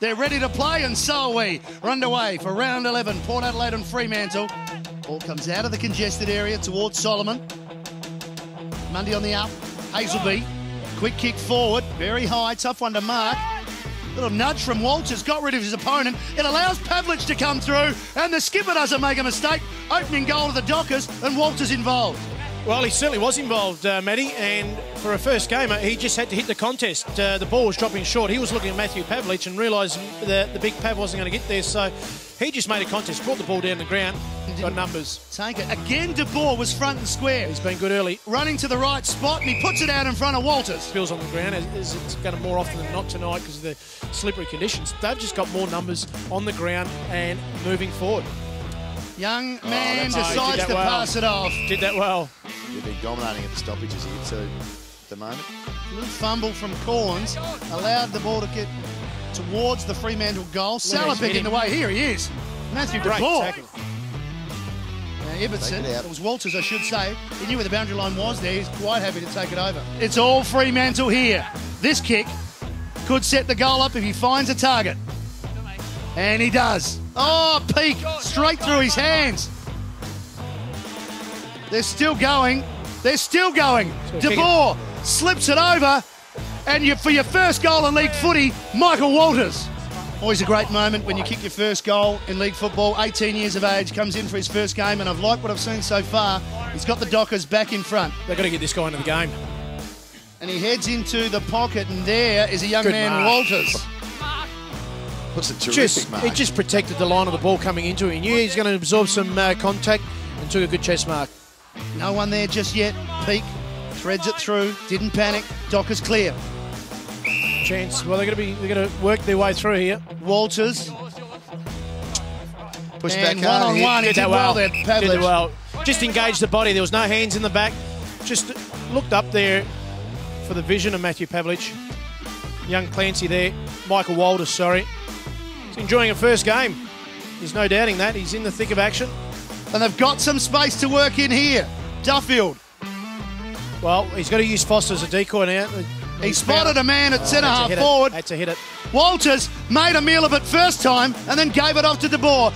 They're ready to play, and so are we. We're underway for round 11. Port Adelaide and Fremantle. Ball comes out of the congested area towards Solomon. Mundy on the up. Hasleby. Quick kick forward. Very high. Tough one to mark. Little nudge from Walters. Got rid of his opponent. It allows Pavlich to come through. And the skipper doesn't make a mistake. Opening goal to the Dockers. And Walters involved. Well, he certainly was involved, uh, Matty, and for a first gamer, he just had to hit the contest. Uh, the ball was dropping short. He was looking at Matthew Pavlich and realised that the big Pav wasn't going to get there, so he just made a contest, brought the ball down the ground, got numbers. Take it. Again, De Boer was front and square. He's been good early. Running to the right spot, and he puts it out in front of Walters. Feels on the ground, as it's going to more often than not tonight because of the slippery conditions. They've just got more numbers on the ground and moving forward. Young oh, man oh, decides did to well. pass it off. Did that well. You've been dominating at the stoppages here too at the moment. A Little fumble from Cornes allowed the ball to get towards the Fremantle goal. he's in the way. Here he is. Matthew Great DeBoer. tackle. Now, Ibbotson, it it was Walters, I should say. He knew where the boundary line was there. He's quite happy to take it over. It's all Fremantle here. This kick could set the goal up if he finds a target. And he does. Oh, Peake straight through his hands. They're still going. They're still going. So De. Boer slips it over. And you, for your first goal in league footy, Michael Walters. Always a great moment when you kick your first goal in league football. 18 years of age, comes in for his first game, and I've liked what I've seen so far. He's got the Dockers back in front, They've got to get this guy into the game. and he heads into the pocket, and there is a young Good man, mark. Walters. What's a terrific Just, mark? he just protected the line of the ball coming into it. He knew he was going to absorb some uh, contact and took a good chest mark. No one there just yet. Peake threads it through, didn't panic. Dockers clear. Chance. Well, they're going to be they're going to work their way through here. Walters Push and back one on here. one. He Did did that well well. there, Did Pavlich. it well. Just engaged the body. There was no hands in the back. Just looked up there for the vision of Matthew Pavlich. Young Clancy there. Michael Walters, sorry. Enjoying a first game. There's no doubting that. He's in the thick of action. And they've got some space to work in here. Duffield. Well, he's got to use Foster as a decoy now. He spotted a man at oh, centre half it. forward. Had to hit it. Walters made a meal of it first time and then gave it off to De Boer.